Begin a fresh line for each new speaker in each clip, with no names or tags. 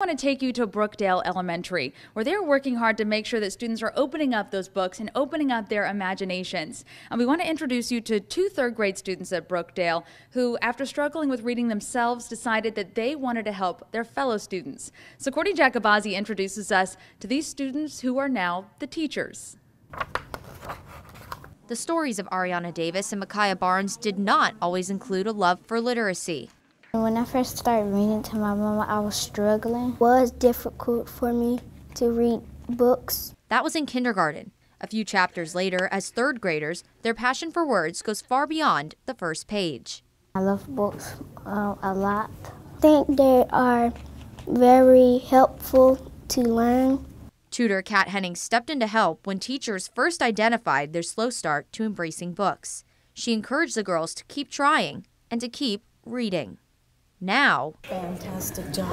Want to take you to Brookdale Elementary, where they're working hard to make sure that students are opening up those books and opening up their imaginations. And we want to introduce you to two third grade students at Brookdale who, after struggling with reading themselves, decided that they wanted to help their fellow students. So Courtney Jacobazzi introduces us to these students who are now the teachers.
The stories of Ariana Davis and Micaiah Barnes did not always include a love for literacy.
When I first started reading to my mama, I was struggling. It was difficult for me to read books.
That was in kindergarten. A few chapters later, as third graders, their passion for words goes far beyond the first page.
I love books uh, a lot. I think they are very helpful to learn.
Tutor Kat Henning stepped in to help when teachers first identified their slow start to embracing books. She encouraged the girls to keep trying and to keep reading. Now,
Fantastic job.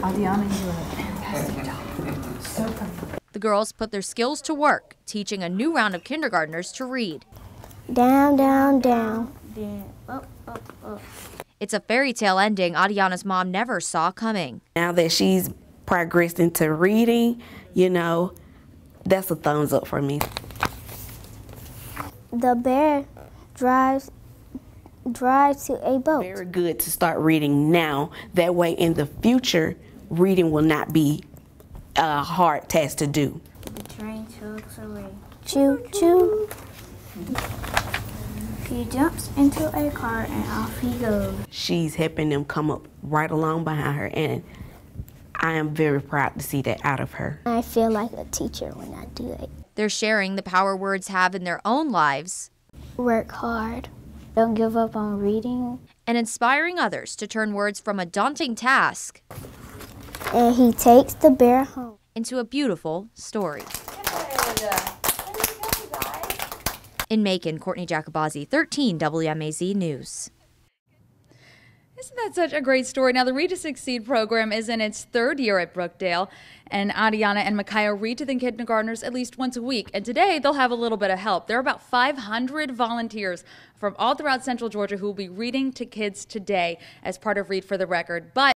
Adiana, you did a fantastic job. So proud.
the girls put their skills to work, teaching a new round of kindergartners to read.
Down, down, down. Then up, up, up.
It's a fairy tale ending Adiana's mom never saw coming.
Now that she's progressed into reading, you know, that's a thumbs up for me.
The bear drives drives to a boat.
Very good to start reading now. That way, in the future, reading will not be a hard task to do.
The train chugs away. Choo choo. He jumps into a car and off he goes.
She's helping them come up right along behind her, and I am very proud to see that out of her.
I feel like a teacher when I do it.
They're sharing the power words have in their own lives
Work hard. Don't give up on reading.
and inspiring others to turn words from a daunting task
And he takes the bear home.
into a beautiful story. In Macon, Courtney Jacobazzi, 13 WMAZ News.
Isn't that such a great story? Now, the Read to Succeed program is in its third year at Brookdale, and Adiana and Micaiah read to the kindergartners at least once a week. And today they'll have a little bit of help. There are about 500 volunteers from all throughout Central Georgia who will be reading to kids today as part of Read for the Record. But